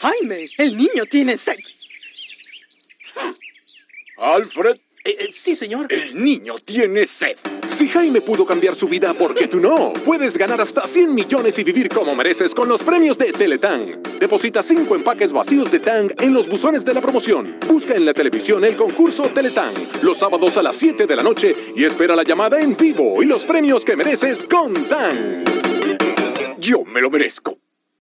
Jaime, el niño tiene sed. Alfred, eh, eh, sí, señor. el niño tiene sed. Si Jaime pudo cambiar su vida, ¿por qué tú no? Puedes ganar hasta 100 millones y vivir como mereces con los premios de Teletang. Deposita 5 empaques vacíos de Tang en los buzones de la promoción. Busca en la televisión el concurso Teletang los sábados a las 7 de la noche y espera la llamada en vivo y los premios que mereces con Tang. Yo me lo merezco.